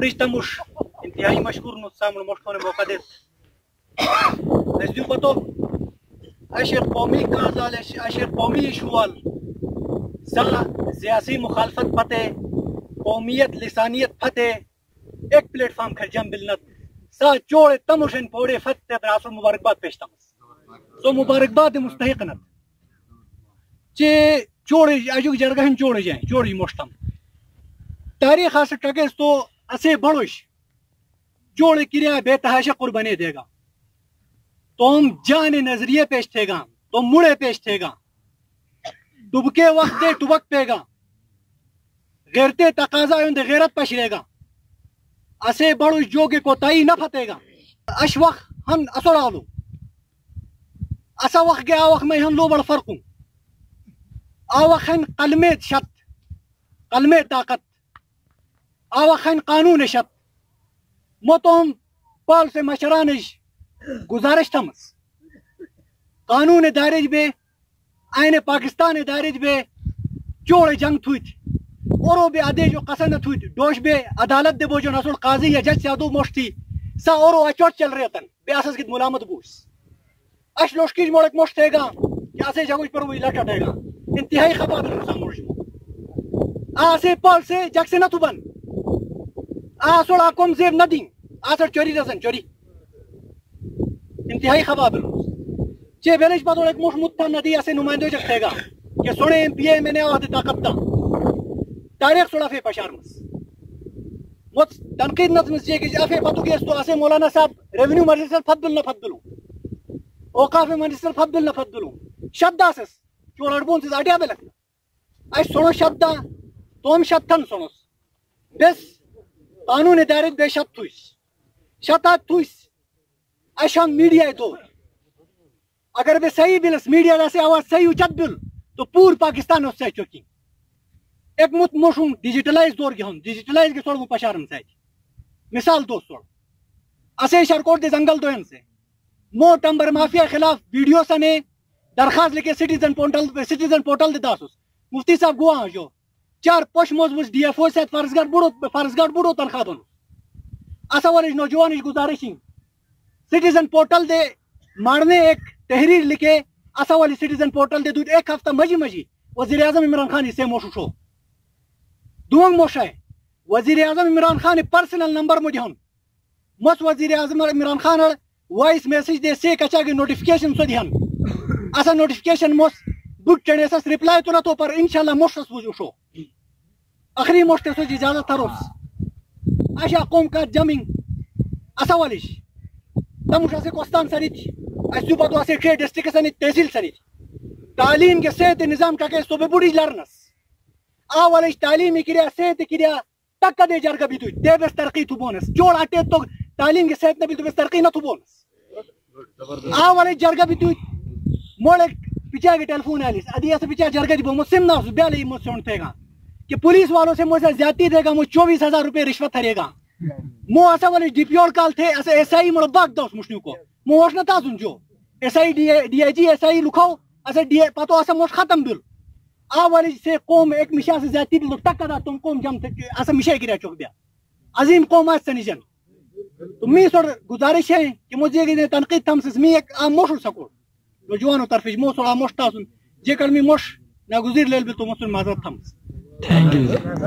तमुश इंतहाई मशहूर नुस्साम मुश्तों ने मौका दे नज़दीक पतो अशर कौमी काजाल अशर कौमी शुवाल सा सियासी मुखालफत फते कौमियत लिसानियत फते एक प्लेटफॉर्म खर्जम बिलनत सा चोड़े तमुशन पोड़े फते बरासुल मुबारकबाद पेश तमस सो मुबारकबाद मुस्तहिक नत चे चोड़े अजुक जरगहन चोड़े जाए चोड़ी मुश्तम तारीख से टकेस तो असे बड़ोश जोड़ क्रिया बेतहाशा कुर्बानी देगा. तुम जान नज़रिए पेश थेगा तुम मुड़े पेश थेगा डुबके वक्त दे टुबक पेगा. गैरते तकाजा उन गैरत पशरेगा असे बड़ो जोगे को ताई न फतेगा. अश वक्त हम असोड़ा लो असा वक्त गया में हम लो बड़ फ़र्क. हूँ आ कलमे शत. कलमे ताकत. आवाखन कानून शत मोतोम पाल से मशरान गुजारिश थमस कानून दारिज बे आइन पाकिस्तान दारिज बे चोड़ जंग थुत औरो बे आदेश कसन थुत डोश बे अदालत दे बोजो नसुल काजी या जज सादू मोश्ती सा औरो अचोट चल रहे तन बे असस की मुलामत बूस अश लोशकीज मोड़क मोश्तेगा क्या से जगुज पर वो लटटेगा इंतहाई खबर आसे पाल से जग से न तुबन आसोड़ आकोम जेब न दी आसर चोरी रसन चोरी इंतहाई खबाब चे बेलिश बात एक मुश मुत्ता नदी ऐसे नुमाइंदो जखेगा कि सोने एमपीए मैंने आवाज़ ताकत दा तारीख सोड़ा फे पशार मस मुत तनकीद नत मस कि अफे पतु के तो ऐसे मौलाना साहब रेवेन्यू मजिस्ट्रेट फद्दुल न फद्दुल औकाफ मजिस्ट्रेट फद्दुल न फद्दुल शब्द आसस चोड़बोन से आडिया बेलक आई सोनो शब्द तोम शब्दन सोनोस बस बेशत तुस शता तुस अशान मीडिया दो अगर बे सही बिलस मीडिया से आवाज़ सही उचत बिल तो पूर पाकिस्तान उससे चुकी एक मुत मोशुम डिजिटलाइज दौर के डिजिटलाइज के सोड़ पशारन से मिसाल दो सोड़ असे शरकोट दे जंगल दो से मो टंबर माफिया खिलाफ वीडियो सने दरखास्त लेके सिटीजन पोर्टल सिटीजन पोर्टल दे दासुस मुफ्ती साहब गुआ जो चार पश मोजमुज डी एफ़ ओ से फर्जगार बुड़ो फर्जगार बुड़ो तनख्वाह दोनों असा वाले नौजवान गुजारिश सिटीजन पोर्टल दे मारने एक तहरीर लिखे, असा वाली सिटीजन पोर्टल दे एक हफ़्ता मजी मजी. वज़ीर आज़म इमरान खान इसे मोशु शो. दुवंग मोशा है. वज़ीर आज़म इमरान खान पर्सनल नंबर मुझे हम मस वज़ीर आज़म इमरान खान वॉइस मैसेज दे से कचा के नोटिफिकेशन सो ध्यान असा नोटिफिकेशन मोस बुक चढ़े रिप्लाई तो ना तो पर इंशाल्लाह मोशस बुझो शो आखिरी मोस्टे सो इजाज़त तरोस आशा कौम का जमिंग असवालिश तमुश असे कोस्तान सनित असुबा तो असे ट्रेड डिस्ट्रिक्ट सनित तहसील सनित तालीम के सेहत निज़ाम का के सोबे बुड़ी लरनस आ वालिश तालीम किरिया सेहत किरिया तक दे जरगा भी तू दे बस तरक्की तू बोनस जोड़ आटे तो तालीम के सेहत नबी तू बस तरक्की ना तू बोनस आ वाले जरगा भी तू मोड़े पिछा के टेलीफोन आलिस अदी ऐसे पिछा जरगा दी बो मुस्लिम ना ब्याले मुझसे उठतेगा कि पुलिस वालों से मुझे ज़्यादा देगा मुझे चौबीस हज़ार रुपये रिश्वत हरेगा मो असा वाले डीपीओ काल थे ऐसे एस आई मुड़ बाग दो मुश्नु को मो वश ना सुन जो S I D D I G S I लुखाओ ऐसे डी पतो ऐसा मोश खत्म बिल आ वाले से कौम एक मिशा से ज़्यादा बिल तक का तुम कौम जम ऐसा मिशा गिरा चौक दिया अजीम कौम आज सनीजन तो मी सोड गुजारिश है कि मुझे तनकीद थम से मी एक आम मोश सको नौजवानों तरफ़ मो सोड़ा मोश तासुन जे कर मी मोश ना गुजर लेल बिल तो मुझसे माजरत थम्स Thank you.